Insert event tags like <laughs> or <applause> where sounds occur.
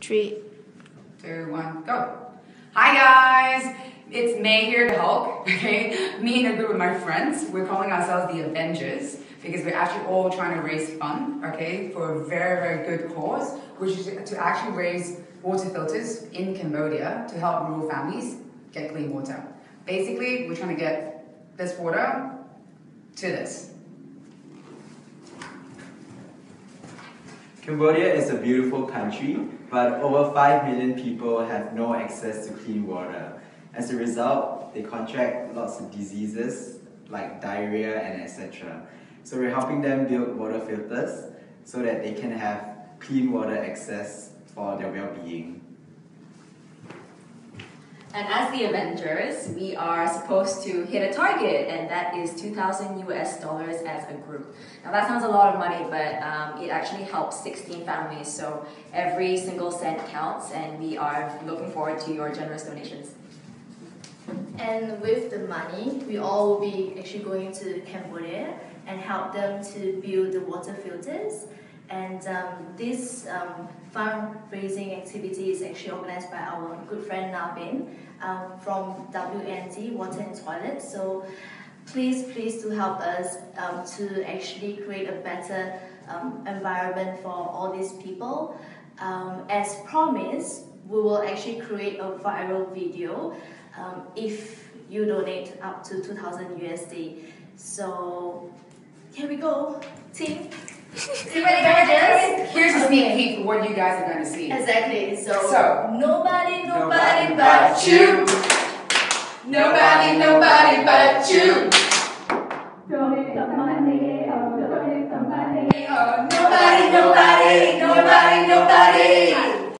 Three. Two, go. Hi guys! It's May here to help, <laughs> okay? Me and a group of my friends, we're calling ourselves the Avengers because we're actually all trying to raise fund, okay, for a very, very good cause, which is to actually raise water filters in Cambodia to help rural families get clean water. Basically, we're trying to get this water to this. Cambodia is a beautiful country, but over 5 million people have no access to clean water. As a result, they contract lots of diseases like diarrhea and etc. So we're helping them build water filters so that they can have clean water access for their well-being. And as the Avengers, we are supposed to hit a target, and that is 2,000 US dollars as a group. Now that sounds a lot of money, but um, it actually helps 16 families, so every single cent counts, and we are looking forward to your generous donations. And with the money, we all will be actually going to Cambodia and help them to build the water filters. And um, this um, fundraising activity is actually organized by our good friend Navin um, from WNT, Water and Toilet. So please, please do help us um, to actually create a better um, environment for all these people. Um, as promised, we will actually create a viral video if you donate up to 2000 USD. So here we go, team. <laughs> Here's a sneak of what you guys are going to see. Exactly. So, So- nobody, nobody, Nobody but but you. you. Nobody, nobody but you. Oh, nobody, nobody, nobody, nobody.